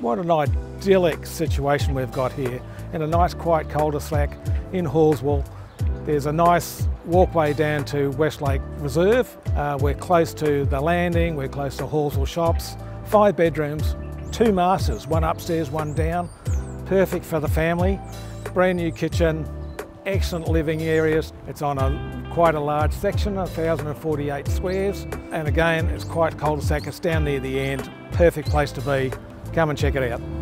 What an idyllic situation we've got here in a nice quiet cul-de-sac in Halswell. There's a nice walkway down to Westlake Reserve. Uh, we're close to the landing, we're close to Halswell shops. Five bedrooms, two masters, one upstairs, one down. Perfect for the family. Brand new kitchen, excellent living areas. It's on a quite a large section, 1,048 squares. And again, it's quite cul-de-sac, it's down near the end. Perfect place to be. Come and check it out.